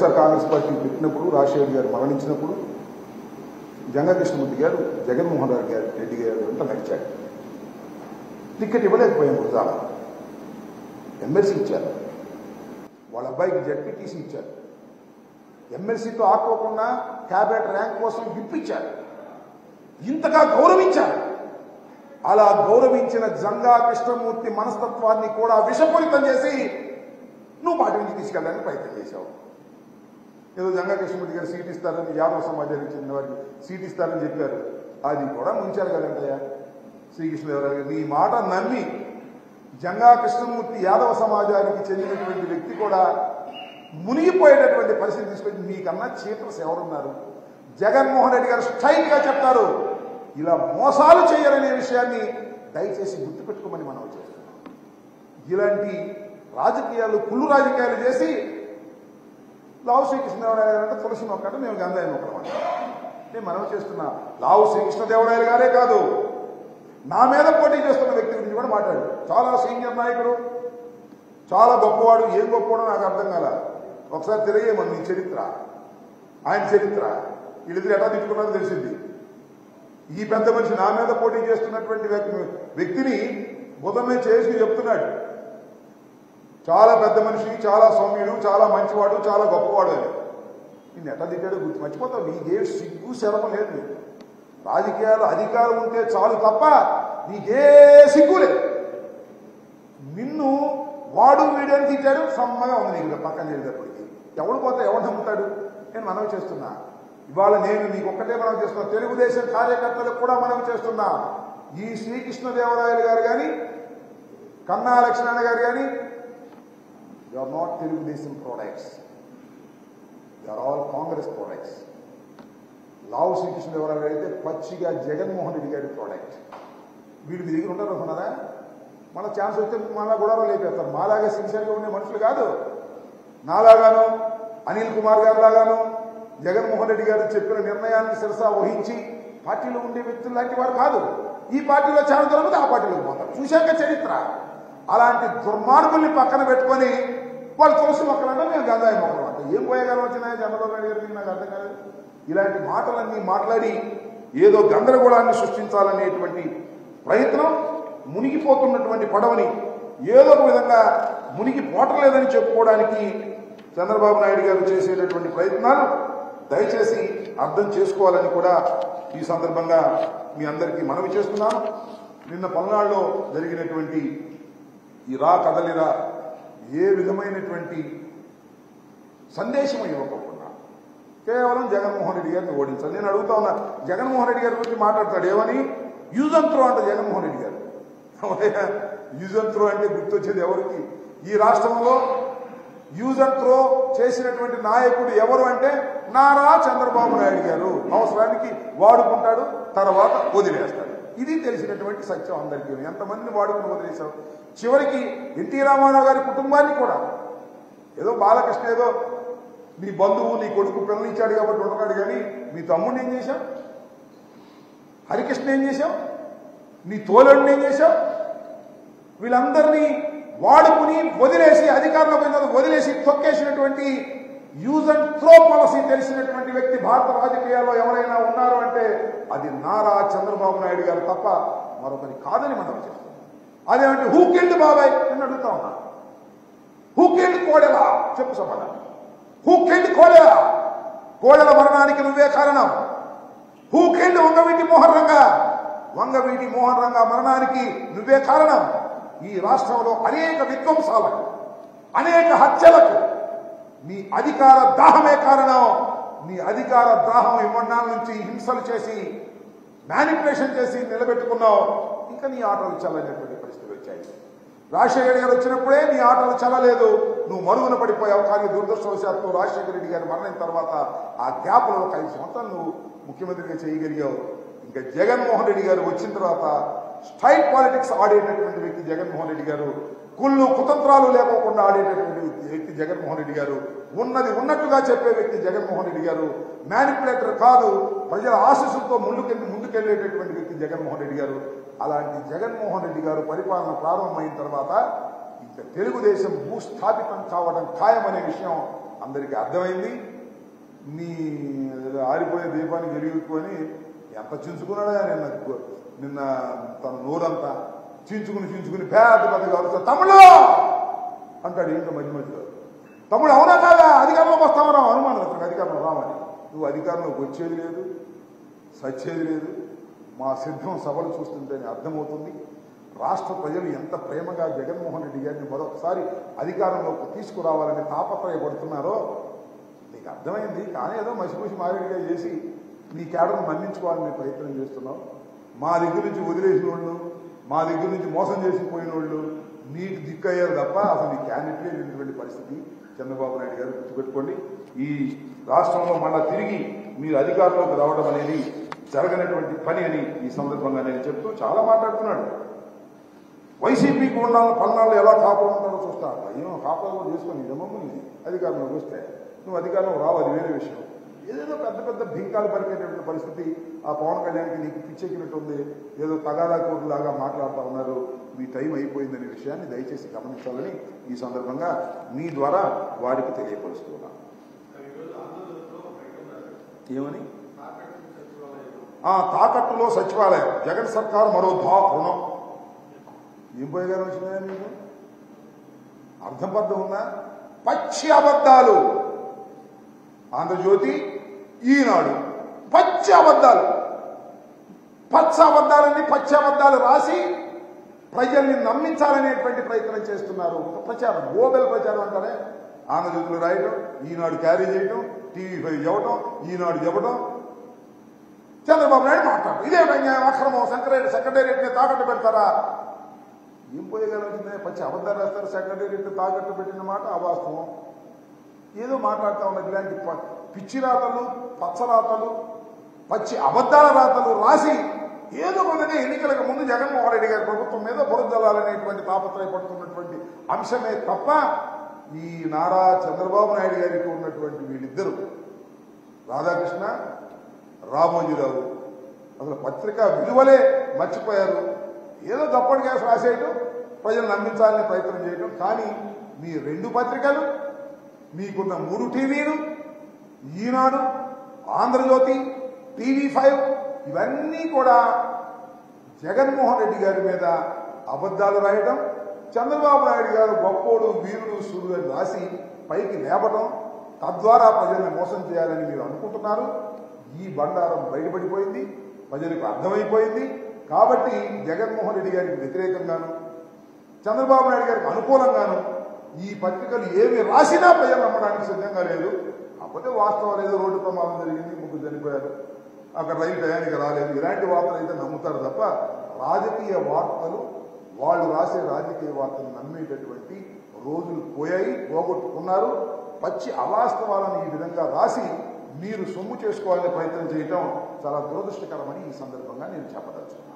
YSR Congress party పెట్టినప్పుడు రాజశేఖర్ గారు మరణించినప్పుడు జంగకృష్ణమూర్తి గారు జగన్మోహన్ రెడ్డి గారు రెడ్డి గారు వెంట నడిచాడు టికెట్ ఇవ్వలేకపోయాం గురజాల ఎమ్మెల్సీ ఇచ్చారు. వాళ్ళ అబ్బాయికి జడ్పీటీసీ ఇచ్చారు. ఎమ్మెల్సీతో ఆకోకుండా క్యాబినెట్ ర్యాంక్ కోసం ఇప్పించారు. ఇంతగా గౌరవించారు. అలా గౌరవించిన జంగా కృష్ణమూర్తి మనస్తత్వాన్ని కూడా విషపూరితం చేసి నువ్వు పార్టీ నుంచి తీసుకెళ్ళడానికి ప్రయత్నం చేశావు. ఏదో జంగా కృష్ణమూర్తి గారు సీట్ ఇస్తారని యాదవ సమాజానికి చెందిన వారికి సీట్ ఇస్తారని చెప్పారు. అది కూడా ముంచారు కదంటయ్యా శ్రీకృష్ణదేవరాయ గారు. నీ మాట నమ్మి జంగా కృష్ణమూర్తి యాదవ సమాజానికి చెందినటువంటి వ్యక్తి కూడా మునిగిపోయేటటువంటి పరిస్థితి తీసుకొచ్చి మీకన్నా చీటర్స్ ఎవరున్నారు? జగన్మోహన్ రెడ్డి గారు స్ట్రైట్గా చెప్తారు. ఇలా మోసాలు చేయాలనే విషయాన్ని దయచేసి గుర్తుపెట్టుకోమని మనం చేస్తున్నాం ఇలాంటి రాజకీయాలు కుళ్ళు రాజకీయాలు చేసి లావు శ్రీకృష్ణదేవరాయలు గారు అంటే తులసి మొక్క అంటే మేము గంధాయి మొక్కలు అంటే నేను మనం చేస్తున్నా లావు శ్రీకృష్ణదేవరాయలు గారే కాదు. నా మీద పోటీ చేస్తున్న వ్యక్తి గురించి కూడా మాట్లాడు. చాలా సీనియర్ నాయకుడు చాలా గొప్పవాడు ఏం గొప్పవాడో నాకు అర్థం కాల. ఒకసారి తిరిగేమని నీ చరిత్ర. ఆయన చరిత్ర. వీళ్ళిద్దరు ఎట్లా తిట్టుకున్నారో తెలిసింది. ఈ పెద్ద మనిషి నా మీద పోటీ చేస్తున్నటువంటి వ్యక్తిని బుధమే చేసి చెప్తున్నాడు. చాలా పెద్ద మనిషి చాలా సౌమ్యుడు చాలా మంచివాడు చాలా గొప్పవాడు అని. నేను ఎట్లా తిట్టాడో గుర్తు మర్చిపోతావు. నీకే సిగ్గు శరమ లేదు. నీకు. రాజకీయాలు అధికారం ఉంటే చాలు తప్ప నీకే సిగ్గు లేదు. నిన్ను వాడు వీడని తిట్టాడు సమ్మగా ఉంది నీకు పక్కన చేసేటప్పటికి ఎవడు పోతే ఎవడు నమ్ముతాడు? నేను మనవి చేస్తున్నా. ఇవాళ నేను నీకు ఒక్కటే మనవి చేస్తున్నా. తెలుగుదేశం కార్యకర్తలకు కూడా మనవి చేస్తున్నా. ఈ శ్రీకృష్ణదేవరాయలు గారు కానీ కన్నా లక్ష్మణ గారు కానీ They are not Telugu Desam products. They are all Congress products. Lavu Srikrishnudu గారు అయితే పచ్చిగా జగన్మోహన్ రెడ్డి గారి ప్రోడక్ట్ వీళ్ళు మీ దగ్గర ఉంటారు అనుకున్నారా? మళ్ళీ ఛాన్స్ వస్తే మళ్ళా గొడవ లేపేస్తారు మాలాగా సిన్సియర్గా ఉండే మనుషులు కాదు. నాలాగాను అనిల్ కుమార్ గారు లాగాను జగన్మోహన్ రెడ్డి గారు చెప్పిన నిర్ణయాన్ని శిరసా వహించి పార్టీలో ఉండే వ్యక్తులు లాంటి వారు కాదు. ఈ పార్టీలో ఛాన్స్ దొరికితే ఆ పార్టీలోకి పోతారు. చూశాక చరిత్ర. అలాంటి దుర్మార్గుల్ని పక్కన పెట్టుకొని వాళ్ళు తులసి మొక్కలంటే మేము గంధాయి మొక్కలు అంటే ఏం పోయగలం వచ్చినాయో చంద్రబాబు నాయుడు గారికి? నాకు అర్థం కాదు ఇలాంటి మాటలన్నీ మాట్లాడి ఏదో గందరగోళాన్ని సృష్టించాలనేటువంటి ప్రయత్నం మునిగిపోతున్నటువంటి పడవని ఏదో ఒక విధంగా మునిగి పోటలేదని చెప్పుకోవడానికి చంద్రబాబు నాయుడు గారు చేసేటటువంటి ప్రయత్నాలు దయచేసి అర్థం చేసుకోవాలని కూడా ఈ సందర్భంగా మీ అందరికీ మనవి చేస్తున్నాను. నిన్న పల్నాడులో జరిగినటువంటి ఈ రా కదలిరా ఏ విధమైనటువంటి సందేశం ఇవ్వకుండా. కేవలం జగన్మోహన్ రెడ్డి గారిని ఓడించాలి. నేను అడుగుతా ఉన్నా జగన్మోహన్ రెడ్డి గారి గురించి మాట్లాడతాడు ఏమని? యూజ్ అండ్ త్రో అంట జగన్మోహన్ రెడ్డి గారు. యూజ్ అండ్ త్రో అంటే గుర్తొచ్చేది ఎవరికి? ఈ రాష్ట్రంలో యూజ్ అండ్ త్రో చేసినటువంటి నాయకుడు ఎవరు అంటే నారా చంద్రబాబు నాయుడు గారు. అవసరానికి వాడుకుంటాడు తర్వాత వదిలేస్తాడు. ఇది తెలిసినటువంటి సత్యం అందరికీ. ఎంతమందిని వాడుకుని వదిలేశాం చివరికి ఎన్టీ రామారావు గారి కుటుంబాన్ని కూడా. ఏదో బాలకృష్ణ ఏదో నీ బంధువు నీ కొడుకు పిల్లనిచ్చాడు కాబట్టి ఉండగాడు కానీ మీ తమ్ముడిని ఏం చేశావు? హరికృష్ణ ఏం చేశావు? నీ తోలుడిని ఏం చేశావు? వీళ్ళందరినీ వాడుకుని వదిలేసి అధికారంలోకి పోయిన వదిలేసి తొక్కేసినటువంటి యూజ్ అండ్ త్రో పాలసీ తెలిసినటువంటి వ్యక్తి భారత రాజకీయాల్లో ఎవరైనా ఉన్నారు అంటే అది నారా చంద్రబాబు నాయుడు గారు తప్ప మరొకరి కాదని మనం చెప్తున్నాం. అదేమంటే హూ కిల్డ్ బాబాయ్? అని అడుగుతా ఉన్నా. Who killed Kodela? చెప్పు సమాధానం. Who killed Kodela? కోడెల మరణానికి నువ్వే కారణం. Who killed Vangaveeti Mohan Ranga? Vangaveeti Mohan Ranga మరణానికి నువ్వే కారణం. ఈ రాష్ట్రంలో అనేక విధ్వంసాలకు అనేక హత్యలకు నీ అధికార దాహమే కారణం. నీ అధికార దాహం ఇవ్వడాల నుంచి హింసలు చేసి మ్యానిపులేషన్ చేసి నిలబెట్టుకున్నావు. ఇంకా నీ ఆటలు చల్లనేటువంటి పరిస్థితులు వచ్చాయి. రాజశేఖర గారు వచ్చినప్పుడే నీ ఆటలు చల్లలేదు. నువ్వు మరుగున పడిపోయావు కానీ దురదృష్టవశాత్తు రాజశేఖర రెడ్డి గారు మరణిన తర్వాత ఆ గ్యాప్లో ఒక ఐదు సంవత్సరాలు నువ్వు ముఖ్యమంత్రిగా చేయగలిగావు. ఇంకా జగన్మోహన్ రెడ్డి గారు వచ్చిన తర్వాత స్టైల్ పాలిటిక్స్ ఆడేటటువంటి వ్యక్తి జగన్మోహన్ రెడ్డి గారు కుళ్ళు కుతంత్రాలు లేకోకుండా ఆడేటటువంటి వ్యక్తి- జగన్మోహన్ రెడ్డి గారు ఉన్నది ఉన్నట్టుగా చెప్పే వ్యక్తి జగన్మోహన్ రెడ్డి గారు మ్యానిపులేటర్ కాదు ప్రజల ఆశీస్సులతో ముందుకెళ్ళి ముందుకెళ్ళేటటువంటి వ్యక్తి జగన్మోహన్ రెడ్డి గారు. అలాంటి జగన్మోహన్ రెడ్డి గారు పరిపాలన ప్రారంభమైన తర్వాత ఇంకా తెలుగుదేశం భూస్థాపితం కావడం ఖాయమనే విషయం అందరికీ అర్థమైంది. నీ ఆరిపోయే దీపానికి వెలిగిపోని ఎంత చించుకున్నాడా నిన్న నిన్న తన నోరంతా చించుకుని చించుకుని పేద పెద్దగా అరుస్తా తమ్ముడు! అంటాడు ఏంటో మధ్య మధ్యలో. తమ్ముడు అవునా కాదా? అధికారంలోకి రావు? అనుమానం అతనికి అధికారంలో రామని నువ్వు అధికారంలోకి వచ్చేది లేదు సచ్చేది లేదు. మా సిద్ధం సభలు చూస్తుంటేనే అర్థమవుతుంది. రాష్ట్ర ప్రజలు ఎంత ప్రేమగా జగన్మోహన్ రెడ్డి గారిని మరొకసారి అధికారంలోకి తీసుకురావాలని తాపత్రయపడుతున్నారో నీకు అర్థమైంది. కానీ ఏదో మసిపూసి మారేడిగా చేసి నీ కేడర్ను మన్నించుకోవాలని ప్రయత్నం చేస్తున్నావు. మా దగ్గర నుంచి వదిలేసిన వాళ్ళు మా దగ్గర నుంచి మోసం చేసి పోయిన వాళ్ళు నీకు దిక్కయ్యారు తప్ప అసలు నీ క్యాండిడేట్ లేనటువంటి పరిస్థితి చంద్రబాబు నాయుడు గారు గుర్తుపెట్టుకోండి. ఈ రాష్ట్రంలో మళ్ళా తిరిగి మీరు అధికారంలోకి రావడం అనేది జరగనటువంటి పని అని ఈ సందర్భంగా నేను చెప్తూ చాలా మాట్లాడుతున్నాడు. వైసీపీకి ఉండాలని పల్నాళ్ళు ఎలా కాపురం చూస్తా. ఏమో కాపాడు కూడా చేసుకొని జమ్మని అధికారంలోకి వస్తే. నువ్వు అధికారంలో రావు అది వేరే విషయం. ఏదేదో పెద్ద పెద్ద భింకాలు పడిపోయేటువంటి పరిస్థితి ఆ పవన్ కళ్యాణ్కి నీకు పిచ్చెక్కినట్టుంది. ఏదో తగాదా కోర్టులాగా మాట్లాడుతూ ఉన్నారు. మీ టైం అయిపోయిందనే విషయాన్ని దయచేసి గమనించాలని ఈ సందర్భంగా మీ ద్వారా వారికి తెలియపరుస్తున్నా ఏమని? ఆ తాకట్టులో సచివాలయం. జగన్ సర్కార్ మరో ధా రుణం. ఏం పోయగానే వచ్చినాయా మీకు? అర్థం పర్థం ఉందా? పచ్చి అబద్ధాలు. ఆంధ్రజ్యోతి ఈనాడు పచ్చి అబద్ధాలు. పచ్చ అబద్ధాలని పచ్చి అబద్ధాలు రాసి ప్రజల్ని నమ్మించాలనేటువంటి ప్రయత్నం చేస్తున్నారు. ఒక ప్రచారం గోబెల్ ప్రచారం అంటారే? ఆంధ్రజ్యోతిలో రాయటం ఈనాడు క్యారీ చేయటం టీవీ ఫైవ్ చెప్పటం ఈనాడు చెప్పటం చంద్రబాబు నాయుడు మాట్లాడు ఇదే అన్యాయం అక్రమం సెక్రటరీ సెక్రటేరియట్ని తాకట్టు పెడతారా? ఏం పోయగలుగుతుంది పచ్చి అబద్ధాలు రాస్తారు సెక్రటేరియట్ తాకట్టు పెట్టిన మాట అవాస్తవం. ఏదో మాట్లాడుతూ ఉన్నది ఇలాంటి పిచ్చి రాతలు పచ్చ రాతలు పచ్చి అబద్ధాల రాతలు రాసి ఏదో మననే ఎన్నికలకు ముందు జగన్మోహన్ రెడ్డి గారి ప్రభుత్వం మీద బురదలాలనేటువంటి తాపత్రయపడుతున్నటువంటి అంశమే తప్ప ఈ నారా చంద్రబాబు నాయుడు గారికి ఉన్నటువంటి వీళ్ళిద్దరు రాధాకృష్ణ రామోజీరావు అసలు పత్రిక విలువలే మర్చిపోయారు. ఏదో తప్పటి కేసు రాసేయటం ప్రజలు నమ్మించాలని ప్రయత్నం చేయటం. కానీ మీ రెండు పత్రికలు మీకున్న మూడు టీవీలు ఈనాడు ఆంధ్రజ్యోతి టీవీ ఫైవ్ ఇవన్నీ కూడా జగన్మోహన్ రెడ్డి గారి మీద అబద్ధాలు రాయటం చంద్రబాబు నాయుడు గారు గొప్పోడు వీరుడు సూర్యుడు అని రాసి పైకి లేపటం తద్వారా ప్రజల్ని మోసం చేయాలని మీరు అనుకుంటున్నారు. ఈ బండారం బయటపడిపోయింది ప్రజలకు అర్థమైపోయింది. కాబట్టి జగన్మోహన్ రెడ్డి గారికి వ్యతిరేకంగాను చంద్రబాబు నాయుడు గారికి అనుకూలంగాను ఈ పత్రికలు ఏమి రాసినా ప్రజలు నమ్మడానికి సిద్ధంగా లేదు. కాకపోతే వాస్తవాలు ఏదో రోడ్డు ప్రమాదం జరిగింది ముగ్గురు చనిపోయారు. అక్కడ రైలు టయానికి రాలేదు. ఇలాంటి వార్తలు అయితే నమ్ముతారు తప్ప రాజకీయ వార్తలు వాళ్ళు రాసే రాజకీయ వార్తలు నమ్మేటటువంటి రోజులు పోయాయి పోగొట్టుకున్నారు. పచ్చి అవాస్తవాలను ఈ విధంగా రాసి మీరు సొమ్ము చేసుకోవాలని ప్రయత్నం చేయటం చాలా దురదృష్టకరమని ఈ సందర్భంగా నేను చెప్పదలుచుకున్నాను.